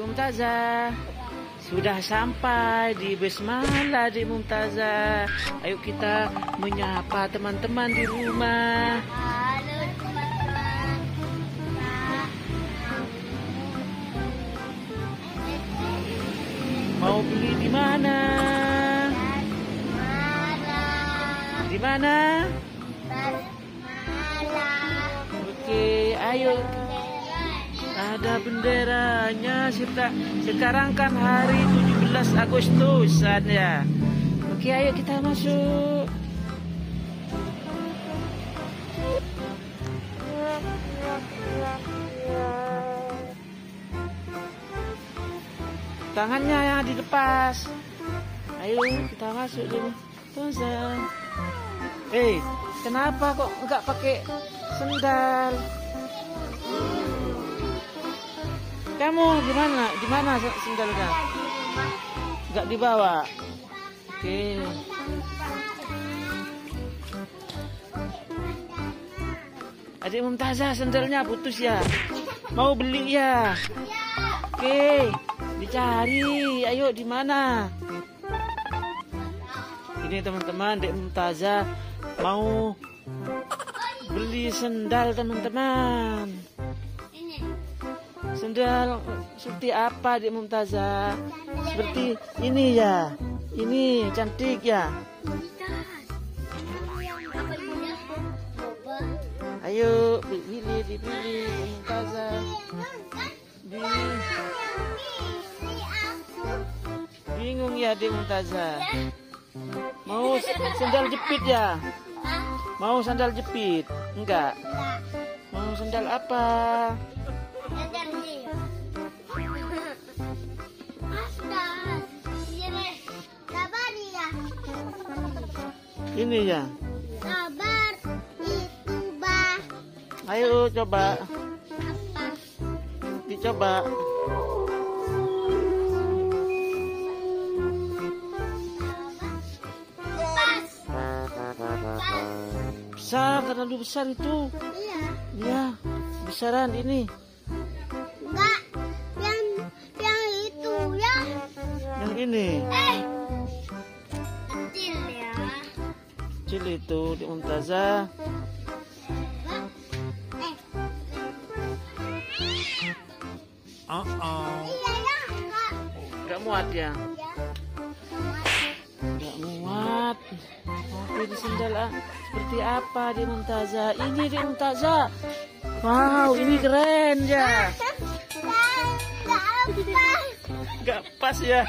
Adik Mumtazah sudah sampai di Besmala di Mumtazah. Ayo kita menyapa teman-teman di rumah. Halo teman-teman. Mau beli di mana? Di mana? Malam. Oke, ayo. Ada benderanya. Sita- Sekarang kan hari 17 Agustusan ya. Oke, ayo kita masuk. Tangannya yang dilepas. Ayo kita masuk dulu. Tuzan. Eh, kenapa kok nggak pakai sendal? Kamu gimana? Gimana se- sendalnya? Nggak dibawa? Oke. Adik Mumtazah sendalnya putus ya? Mau beli ya? Oke, dicari. Ayo di mana? Ini teman-teman, Dek Mumtazah mau beli sendal teman-teman. Sendal seperti apa Dek Mumtazah? Seperti ini ya. Ini cantik ya. Ayo dipilih, dipilih. Di, bingung ya Dek Mumtazah. Mau sendal jepit ya? Mau sandal jepit? Enggak. Mau sandal apa? Ini ya. Sabar itu bah Ayo coba, apa? dicoba. Pas. Besar, terlalu besar itu. Iya. Ya, besaran ini. Ini. Eh. Kecil ya. Kecil itu di Mumtazah. Eh. Oh, oh. Iya ya. Enggak. Enggak muat ya? Ya. Enggak muat. Oke, di sendal ah. Seperti apa di Mumtazah? Ini di Mumtazah. Wow, ini keren ya. Enggak pas ya.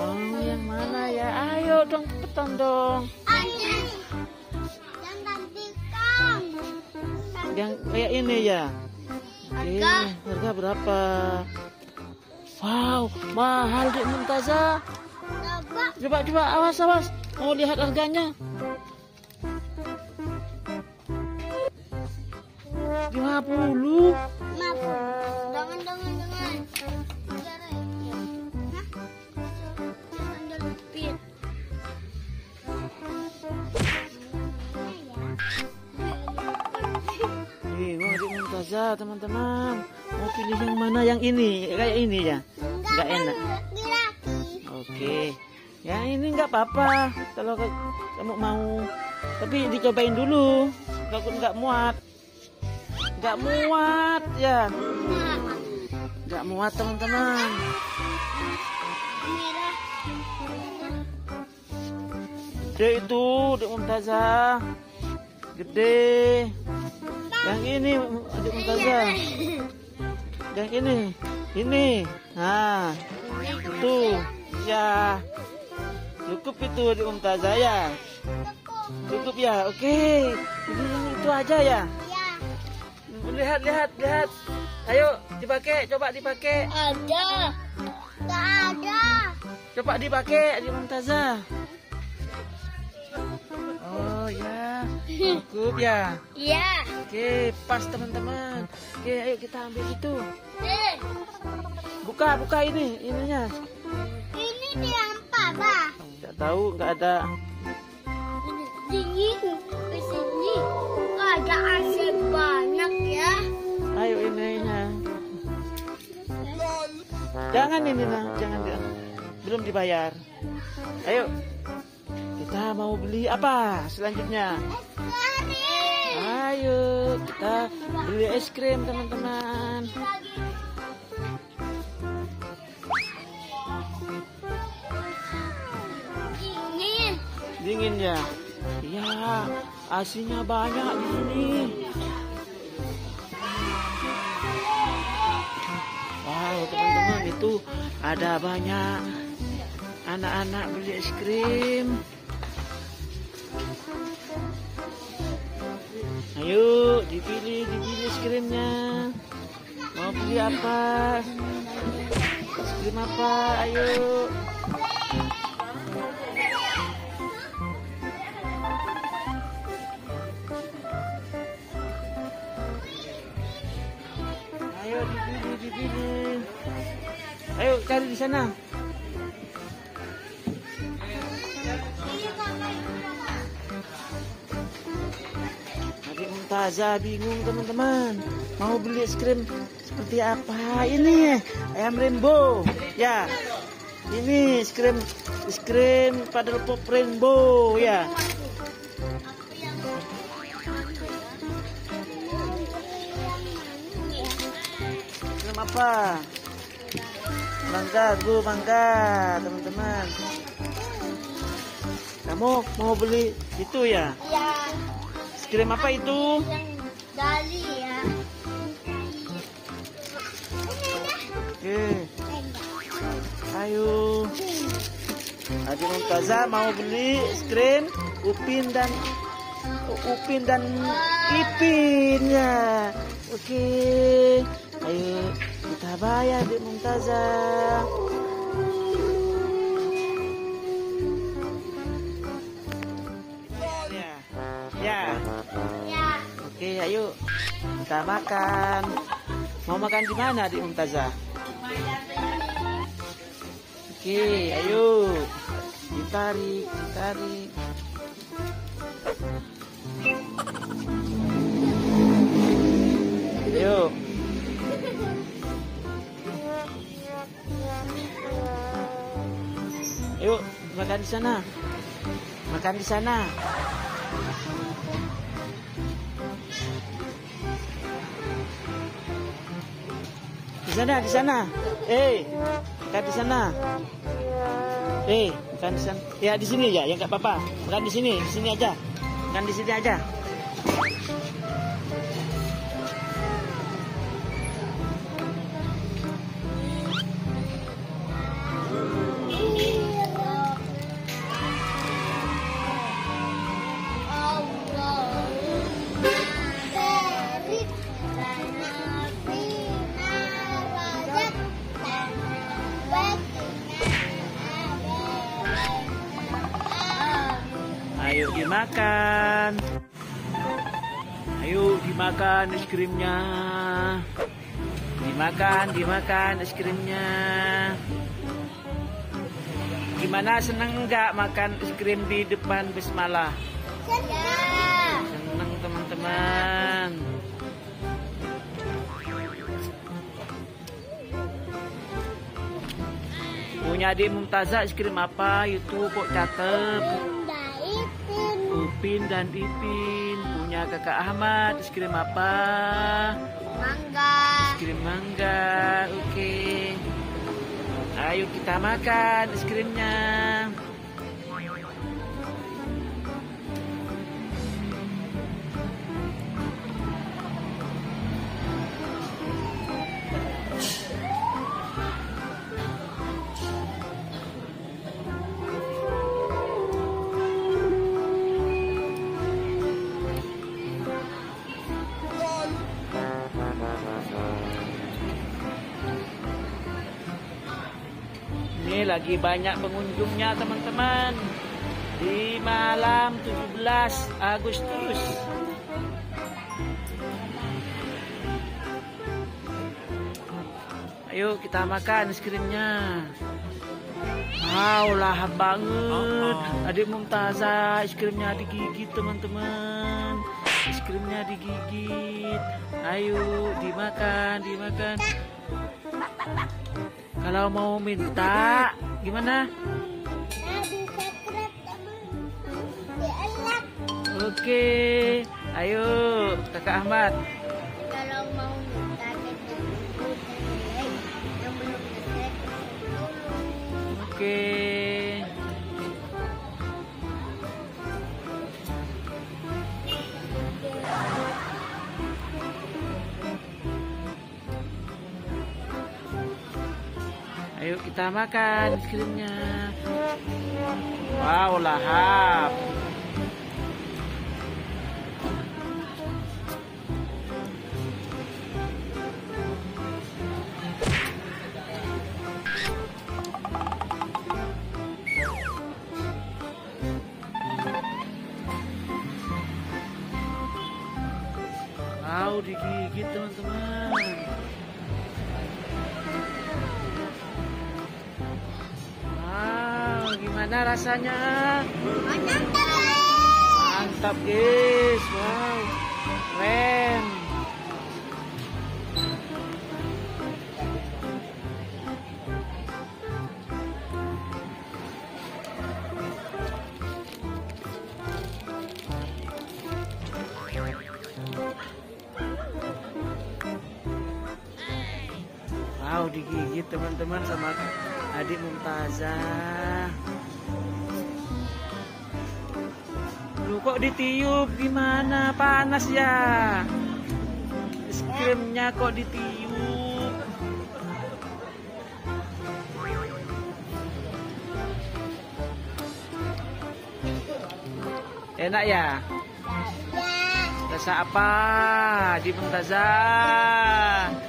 Mau yang mana ya? Ayo dong, cepetan dong. Yang kayak ini ya. Harga? harga berapa? Wow, mahal di Mumtazah. Coba coba awas awas. Mau lihat harganya. 50 Jangan, Teman-teman. Mau pilih yang mana? Yang ini, kayak ini ya. Enggak enak. Oke. Ya ini nggak apa-apa kalau kamu mau. Tapi dicobain dulu. Takut nggak muat. Nggak muat ya. Nggak muat teman-teman. Gede itu di Mumtazah. Gede. Yang ini di Mumtazah. Yang ini. Ini. Nah, itu. Ya. Cukup itu di Mumtazah ya. Cukup ya. Oke. Ini yang itu aja ya. Ya, Lihat, lihat, lihat. Ayo, dipakai, coba dipakai. ada. Gak ada. Coba dipakai di Mumtazah. Oh ya, cukup ya. Iya. Oke, pas teman-teman. Oke, ayo kita ambil itu. Eh, Buka, buka ini, ininya. ini dia apa, Bah? Nggak tahu, nggak ada. Dingin ke sini. Ada AC banyak ya. Ayo ininya. Jangan ini nah, jangan dia. Belum dibayar. Ayo. Mau beli apa selanjutnya? Ayo kita beli es krim teman-teman. Dingin. Dingin ya? Iya, asinya banyak di sini. Wow, teman-teman itu ada banyak anak-anak beli es krim. Ayo, dipilih, dipilih es krimnya. Mau beli apa? Es krim apa? Ayo. Ayo dipilih, dipilih. Ayo cari di sana. Adik Mumtazah bingung teman-teman. Mau beli es krim seperti apa? Ini ayam rainbow. Ya. Ini es krim es krim paddle pop rainbow ya. Krim apa? Mangga, bu mangga, teman-teman. Kamu mau beli itu ya? Ya, Es krim apa itu? yang gali ya. Oke, ayo. Adik Mumtazah mau beli es krim Upin dan Upin dan Ipin ya. Oke, ayo kita bayar Adik Mumtazah. Oke, ayo kita makan. Mau makan di mana Adik Mumtazah? Oke, ayo. Ditarik, ditarik. Ayo. Ayo, makan di sana. Makan di sana. Sana, di sana. Eh, makan di sana. Eh, makan di sana. Ya di sini ya, ya nggak apa-apa. Makan di sini, di sini aja. Makan di sini aja. Dimakan es krimnya. Dimakan, dimakan es krimnya. Gimana seneng nggak makan es krim di depan Bismillah? Seneng teman-teman. Punya adik Mumtazah es krim apa? Itu kok catet. Upin dan Ipin punya kakak Ahmad es krim apa? Mangga. Es krim mangga, oke. Ayo kita makan es krimnya. Ini lagi banyak pengunjungnya teman-teman di malam 17 Agustus. Ayo kita makan es krimnya. Wow, lahap banget. Adik Mumtazah, es krimnya digigit teman-teman. Es krimnya digigit. Ayo dimakan, dimakan. Kalau mau minta, gimana? Oke, ayo kakak Ahmad. Ayo kita makan es krimnya. Wow, lahap. Wow, digigit teman-teman. Gimana rasanya? Mantap. Guys, wow, keren. Wow, digigit teman-teman sama adik Mumtazah. Kok ditiup gimana? Panas ya? Es krimnya kok ditiup? Enak ya? Rasa apa di Mumtazah?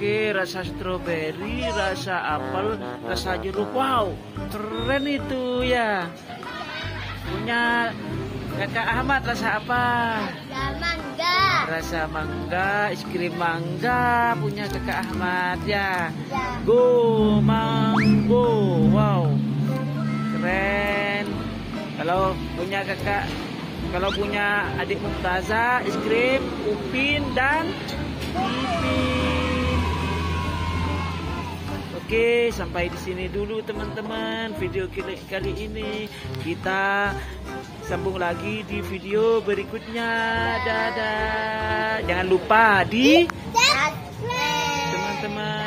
Oke, rasa stroberi, rasa apel, rasa jeruk. Wow, keren itu ya. Punya kakak Ahmad rasa apa? Rasa mangga. Rasa mangga, es krim mangga punya kakak Ahmad ya. Ya. Go mango, wow, keren. Kalau punya kakak, kalau punya adik Mumtaza, es krim, Upin dan Pipin. Oke, sampai di sini dulu teman-teman video kali kali ini. Kita sambung lagi di video berikutnya. Dadah. Jangan lupa di teman-teman